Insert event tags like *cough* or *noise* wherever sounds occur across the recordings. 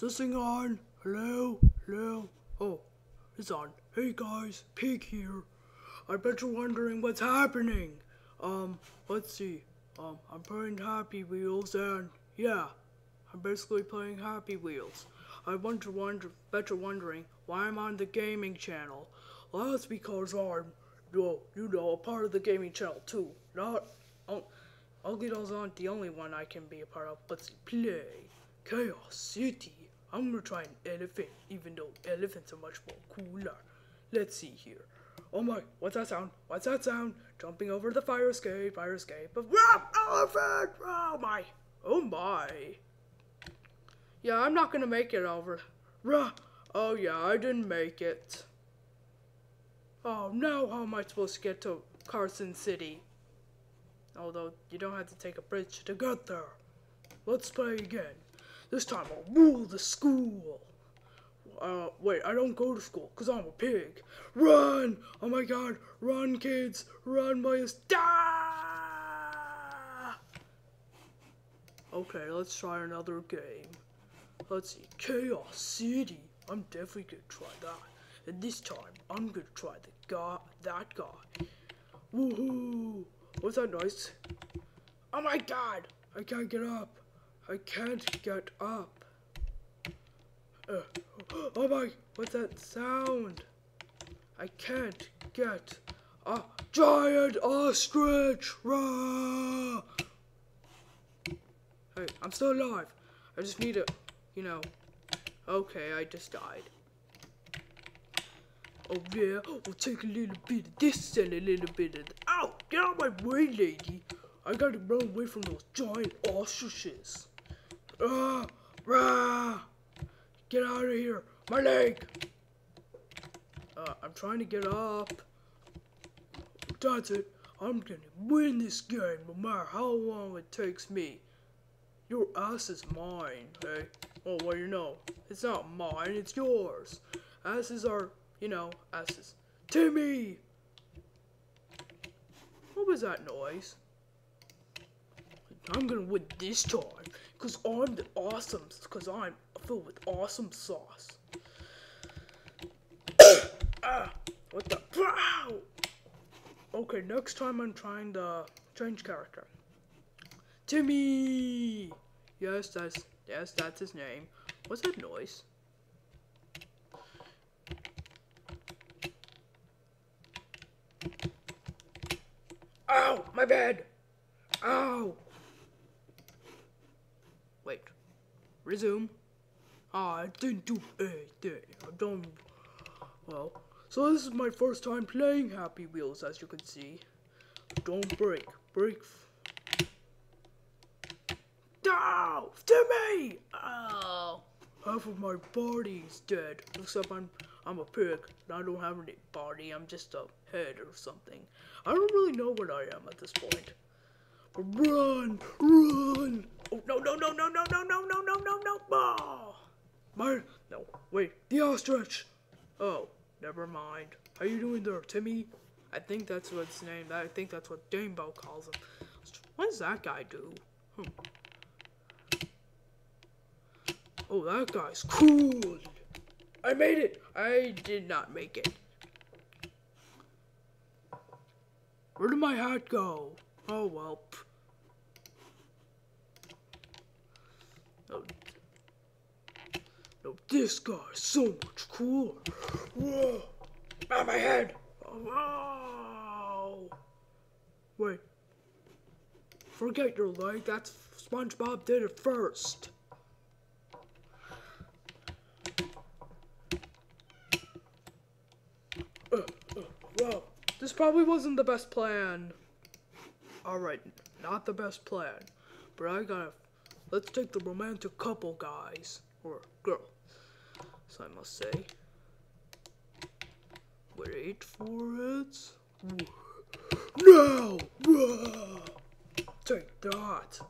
this thing on? Hello? Hello? Oh, it's on. Hey guys, Pig here. I bet you're wondering what's happening. Um, let's see. Um, I'm playing Happy Wheels and yeah, I'm basically playing Happy Wheels. I to wonder, bet you're wondering why I'm on the gaming channel. Well, that's because I'm, well, you know, a part of the gaming channel too. Not, oh, Ugly Dolls aren't the only one I can be a part of. Let's play Chaos City. I'm gonna try an elephant, even though elephants are much more cooler. Let's see here. Oh my, what's that sound? What's that sound? Jumping over the fire escape, fire escape. Of, ah, elephant! Oh my, oh my. Yeah, I'm not gonna make it over. Ruh. Oh yeah, I didn't make it. Oh no, how am I supposed to get to Carson City? Although you don't have to take a bridge to get there. Let's play again. This time I'll rule the school. Uh, wait, I don't go to school because I'm a pig. Run! Oh my god, run kids, run boys. Ah! Okay, let's try another game. Let's see, Chaos City. I'm definitely gonna try that. And this time, I'm gonna try the guy, that guy. Woohoo! What's that noise? Oh my god! I can't get up. I can't get up. Uh, oh my, what's that sound? I can't get a giant ostrich! Rah! Hey, I'm still alive. I just need to, you know. Okay, I just died. Oh yeah, we'll take a little bit of this and a little bit of that. Ow! Get out of my way, lady! I gotta run away from those giant ostriches. Ah! *gasps* Rah! Get out of here! My leg! Uh, I'm trying to get up. That's it. I'm gonna win this game no matter how long it takes me. Your ass is mine, hey? Oh, well, you know, it's not mine, it's yours. Asses are, you know, asses. Timmy! What was that noise? I'm gonna win this time, cause I'm the awesome, cause I'm filled with awesome sauce. *coughs* ah, what the? Wow! Okay, next time I'm trying to change character. Timmy! Yes, that's, yes, that's his name. What's that noise? Ow! My bed! Ow! Wait. Resume. I didn't do anything. I don't. Well, so this is my first time playing Happy Wheels, as you can see. Don't break. Break. Ow! Timmy! Ow! Oh. Half of my body is dead. Looks like I'm I'm a pig. and I don't have any body. I'm just a head or something. I don't really know what I am at this point. But run! Run! Oh no no no no no no no no no no no! Oh! My no wait the ostrich. Oh, never mind. How you doing there, Timmy? I think that's what his name. I think that's what Damebo calls him. What does that guy do? Hmm. Oh, that guy's cool. I made it. I did not make it. Where did my hat go? Oh, well. Oh. No, this guy's so much cooler. Whoa. Ah, my head. Oh, Wait. Forget your leg. That's SpongeBob did it first. Uh, uh, this probably wasn't the best plan. Alright, not the best plan. But I gotta. Let's take the romantic couple, guys. Or girl. So I must say. Wait for it. No! Take that.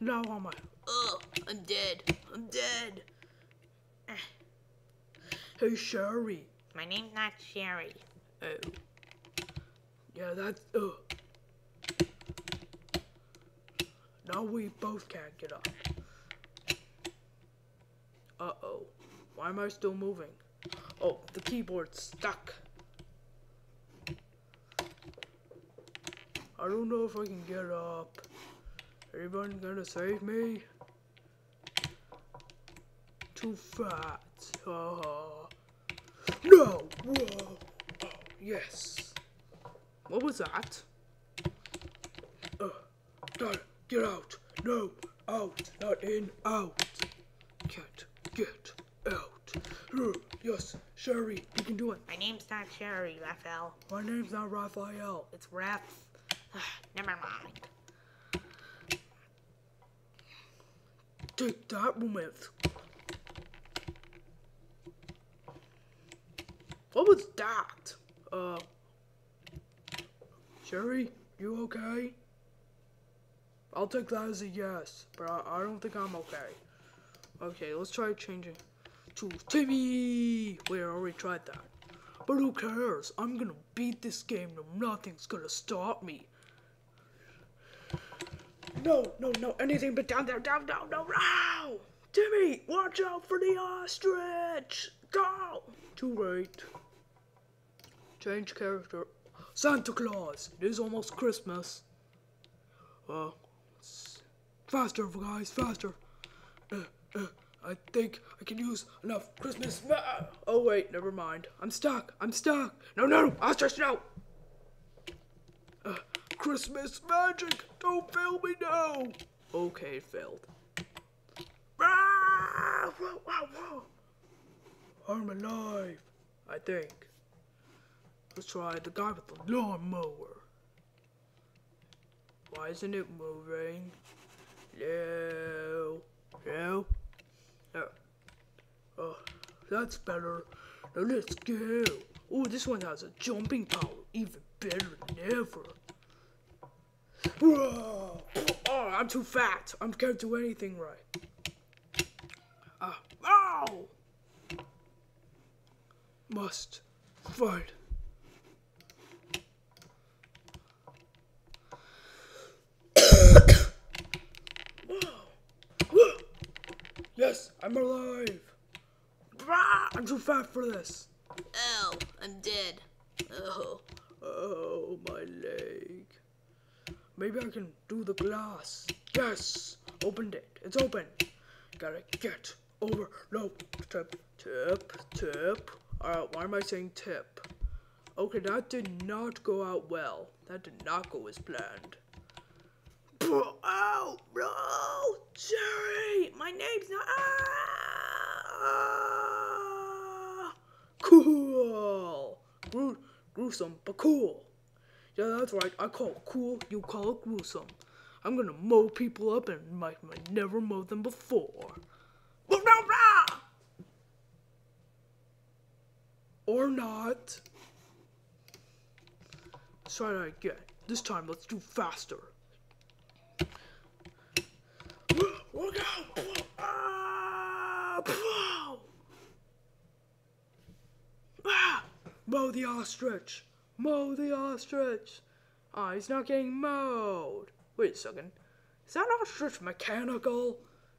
Now I'm a. Ugh, I'm dead. I'm dead. *sighs* Hey, Sherry. My name's not Sherry. Oh. Yeah, that's. Uh. Now we both can't get up. Uh-oh. Why am I still moving? Oh, the keyboard's stuck. I don't know if I can get up. Anyone gonna save me? Too fat. Uh, no! Whoa! Oh, yes. What was that? Uh, got Get out! No! Out! Not in! Out! Can't get out! Yes, Sherry, you can do it. My name's not Sherry, Raphael. My name's not Raphael. It's Raph. Never mind. Take that, Moments. What was that? Uh, Sherry, you okay? I'll take that as a yes, but I, I don't think I'm okay. Okay, let's try changing to Timmy. I already tried that. But who cares? I'm gonna beat this game nothing's gonna stop me. No, no, no, anything but down there, down, down, down, no! Timmy, watch out for the ostrich! Go! Too late. Change character. Santa Claus! It is almost Christmas. Uh, faster, guys, faster. Uh, uh, I think I can use enough Christmas. Ma- oh wait, never mind. I'm stuck. I'm stuck. No, no, ostrich, no. Uh, Christmas magic. Don't fail me now. Okay, failed. Ah, whoa, whoa, whoa. I'm alive. I think. Let's try the guy with the lawnmower. Why isn't it moving? No. No. No. Oh, that's better. Now let's go. Oh, this one has a jumping power. Even better than ever. Oh, I'm too fat. I can't do anything right. Ah. Oh! Must fight. Yes, I'm alive. Ah, I'm too fat for this. Oh, I'm dead. Oh. Oh, my leg. Maybe I can do the glass. Yes, opened it. It's open. Gotta get over. No, tip, tip, tip. Alright, why am I saying tip? Okay, that did not go out well. That did not go as planned. Oh, no! Jerry! My name's not. Ah! Cool! Gru- gruesome, but cool. Yeah, that's right. I call it cool, you call it gruesome. I'm gonna mow people up and might, might never mow them before. Or not. Let's try that again. This time, let's do faster. Look out! Ah! Ah! Mow the ostrich! Mow the ostrich! Ah, he's not getting mowed. Wait a second. Is that ostrich mechanical?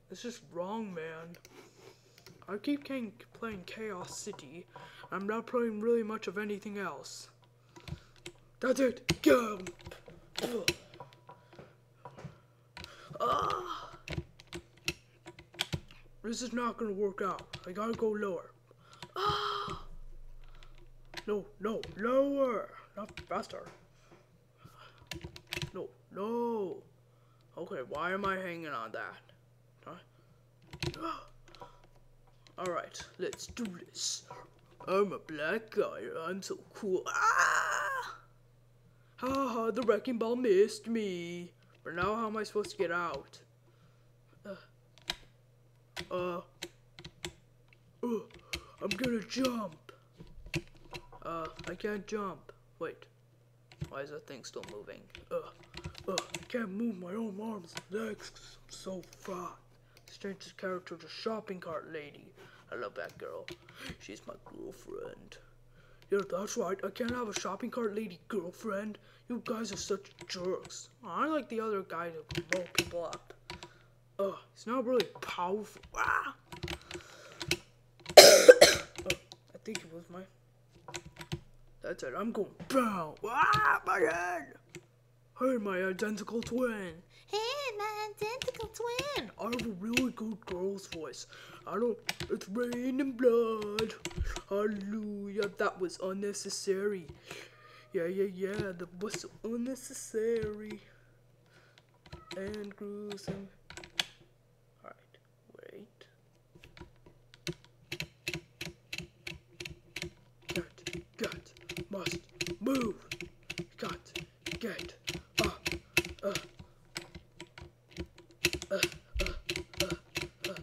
This is wrong, man. I keep playing Chaos City. I'm not playing really much of anything else. That's it. Go. Ah. This is not gonna work out. I gotta go lower. *gasps* No, no, lower. Not faster. No, no. Okay, why am I hanging on that? Huh? *gasps* Alright, let's do this. I'm a black guy. I'm so cool. Ah! Ha ha, the wrecking ball missed me. But now how am I supposed to get out? Uh. Uh. I'm gonna jump. Uh, I can't jump. Wait. Why is that thing still moving? Uh. Uh, I can't move my own arms and legs I'm so fat. Strange character to shopping cart lady. I love that girl. She's my girlfriend. Yeah, that's right. I can't have a shopping cart lady girlfriend. You guys are such jerks. I like the other guy to blow people up. Ugh, it's not really powerful. Ah! *coughs* think it was my. That's it. I'm going bow. Ah, my head. Hey, my identical twin. Hey, my identical twin. I have a really good girl's voice. I don't. It's rain and blood. Hallelujah. That was unnecessary. Yeah, yeah, yeah. That was so unnecessary. And gruesome. Alright, wait. Get, get, must move. Got, get, up, uh, uh, uh, uh.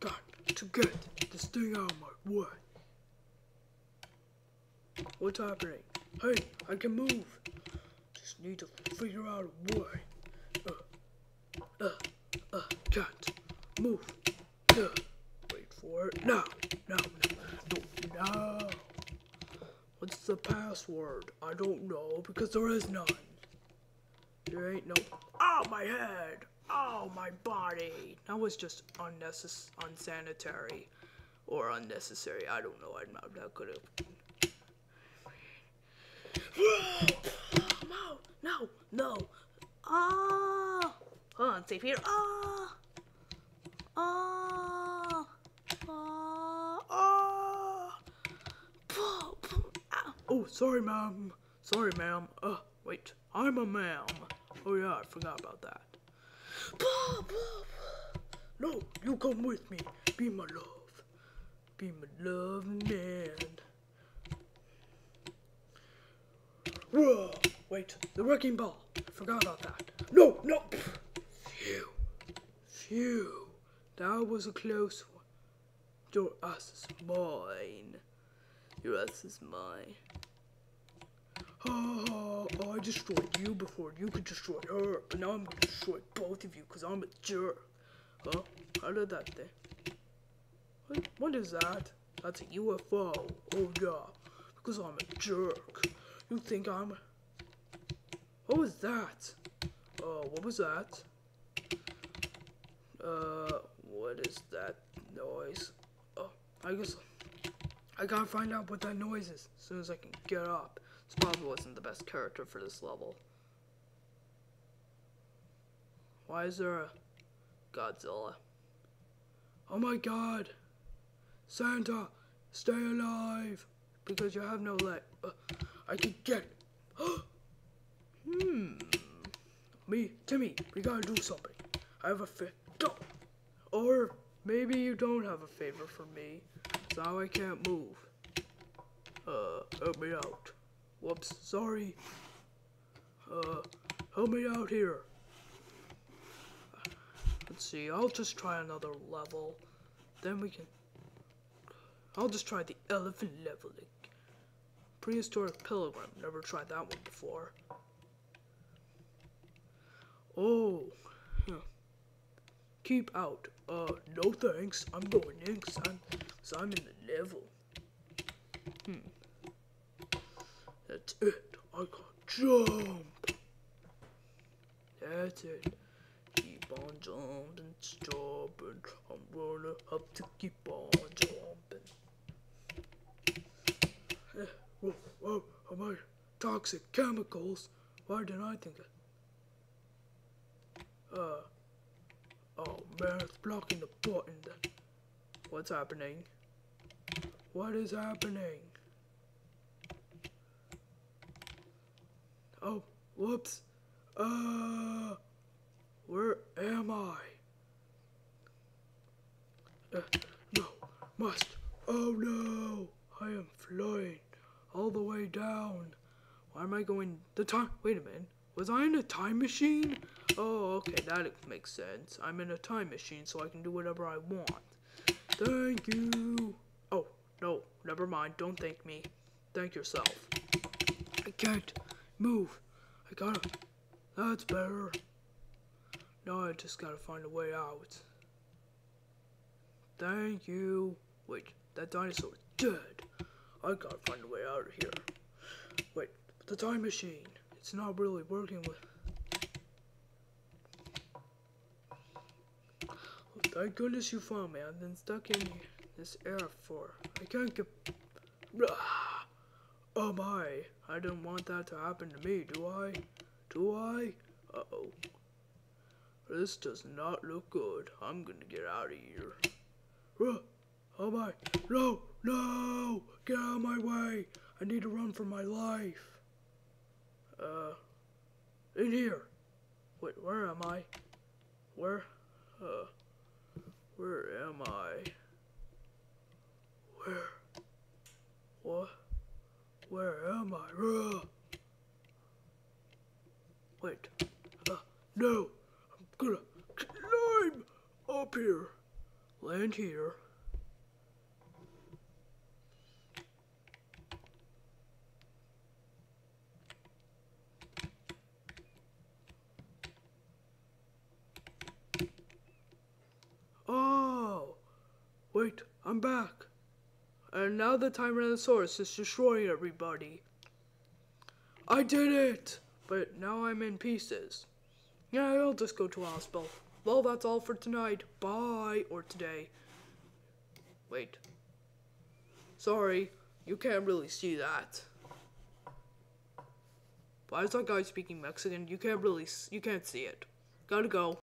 Got to get this thing out of my way. What's happening? Hey, I can move. Need to figure out a way. Uh, uh, uh, can't move. Uh, wait for it. No, no, no, no. What's the password? I don't know because there is none. There ain't no. Oh, my head! Oh, my body! That was just unnecess- unsanitary. Or unnecessary. I don't know. I'm not that good at. no! No! No! Oh. Hold on, save here. Oh. Ah! Puh, puh. Oh, sorry, ma'am. Sorry, ma'am. Uh, wait. I'm a ma'am. Oh, yeah, I forgot about that. No, you come with me. Be my love. Be my love man. Whoa! Wait, the wrecking ball. I forgot about that. No, no! Phew. Phew. That was a close one. Your ass is mine. Your ass is mine. Oh, I destroyed you before you could destroy her, but now I'm gonna destroy both of you because I'm a jerk. Huh? How did that thing? What, what is that? That's a UFO. Oh yeah, because I'm a jerk. You think I'm? What was that? Uh, what was that? Uh, what is that noise? Oh, I guess I gotta find out what that noise is as soon as I can get up. This probably wasn't the best character for this level. Why is there a Godzilla? Oh my god! Santa, stay alive! Because you have no leg. Uh, I can get. *gasps* hmm. Me, Timmy, we gotta do something. I have a fit. Or maybe you don't have a favor for me. So I can't move. Uh, help me out. Whoops, sorry. Uh, help me out here. Let's see, I'll just try another level. Then we can. I'll just try the elephant level. Like prehistoric pilgrim. Never tried that one before. Oh. huh. Keep out. Uh, no thanks. I'm going in because I'm, cause I'm in the level. Hmm. That's it. I can't jump. That's it. Keep on jumping, jumping. I'm gonna have to keep on jumping. Eh, whoa, whoa, am I toxic chemicals? Why didn't I think of Uh, oh man, it's blocking the button. What's happening? What is happening? Oh, whoops. Uh, where am I? Uh, no, must. Oh no, I am flying all the way down. Why am I going the time? Wait a minute. Was I in a time machine? Oh, okay, that makes sense. I'm in a time machine, so I can do whatever I want. Thank you. Oh, no, never mind. Don't thank me. Thank yourself. I can't move. I gotta. That's better. Now I just gotta find a way out. Thank you. Wait, that dinosaur is dead. I gotta find a way out of here. Wait, the time machine. it's not really working with. Thank goodness you found me. I've been stuck in this air for. I can't get. *sighs* Oh my! I don't want that to happen to me, do I? Do I? Uh oh. This does not look good. I'm gonna get out of here. *sighs* Oh my! No! No! Get out of my way! I need to run for my life. Uh, in here. Wait, where am I? Where? Uh, where am I? Where? What? Where am I? Wait. Uh, no! I'm gonna climb up here. Land here. Oh, wait, I'm back. And now the Tyrannosaurus is destroying everybody. I did it! But now I'm in pieces. Yeah, I'll just go to hospital. Well, that's all for tonight. Bye. Or today. Wait. Sorry, you can't really see that. Why is that guy speaking Mexican? You can't really, you can't see it. Gotta go.